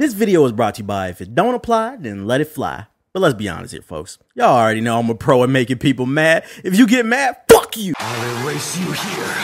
This video is brought to you by If It Don't Apply, Then Let It Fly. But let's be honest here, folks. Y'all already know I'm a pro at making people mad. If you get mad, fuck you! I'll erase you here.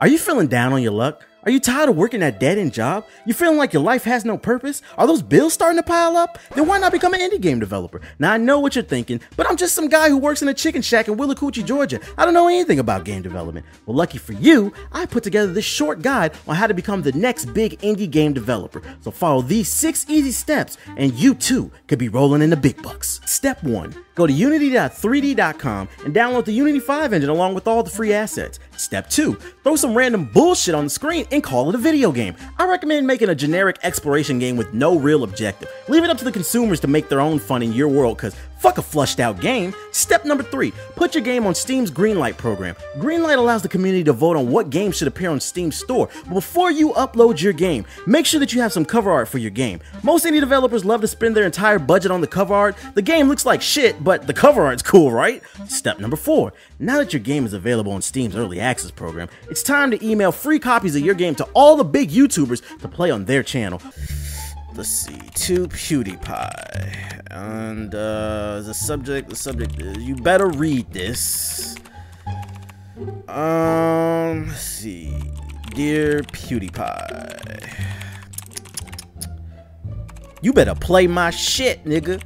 Are you feeling down on your luck? Are you tired of working that dead end job? You feeling like your life has no purpose? Are those bills starting to pile up? Then why not become an indie game developer? Now I know what you're thinking, but I'm just some guy who works in a chicken shack in Willacoochee, Georgia. I don't know anything about game development. Well, lucky for you, I put together this short guide on how to become the next big indie game developer. So follow these six easy steps, and you too could be rolling in the big bucks. Step one. Go to unity.3d.com and download the Unity 5 engine along with all the free assets. Step 2. Throw some random bullshit on the screen and call it a video game. I recommend making a generic exploration game with no real objective. Leave it up to the consumers to make their own fun in your world cuz fuck a flushed out game. Step number 3. Put your game on Steam's Greenlight program. Greenlight allows the community to vote on what games should appear on Steam's store. But before you upload your game, make sure that you have some cover art for your game. Most indie developers love to spend their entire budget on the cover art. The game looks like shit, but the cover art's cool, right? Step number 4. Now that your game is available on Steam's early access program, it's time to email free copies of your game to all the big YouTubers to play on their channel. Let's see, to PewDiePie. And uh, the subject, the subject is, you better read this. Um, let's see. Dear PewDiePie. You better play my shit, nigga.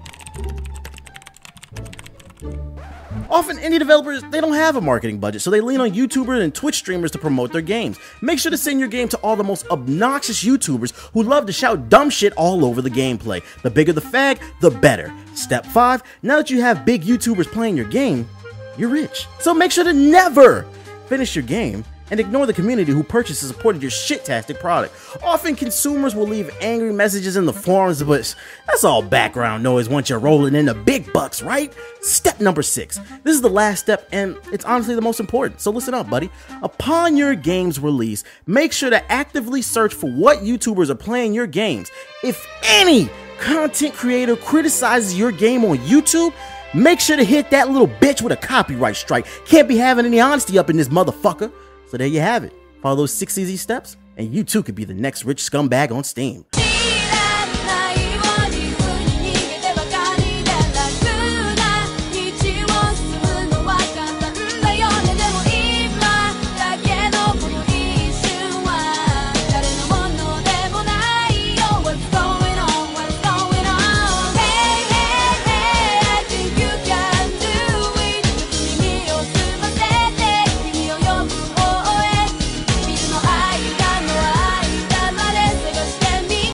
Often indie developers, they don't have a marketing budget, so they lean on YouTubers and Twitch streamers to promote their games. Make sure to send your game to all the most obnoxious YouTubers who love to shout dumb shit all over the gameplay. The bigger the fag, the better. Step 5, now that you have big YouTubers playing your game, you're rich. So make sure to never finish your game and ignore the community who purchased and supported your shit-tastic product. Often consumers will leave angry messages in the forums, but that's all background noise once you're rolling in the big bucks, right? Step number six. This is the last step, and it's honestly the most important. So listen up, buddy. Upon your game's release, make sure to actively search for what YouTubers are playing your games. If any content creator criticizes your game on YouTube, make sure to hit that little bitch with a copyright strike. Can't be having any honesty up in this motherfucker. So there you have it. Follow those six easy steps, and you too could be the next rich scumbag on Steam.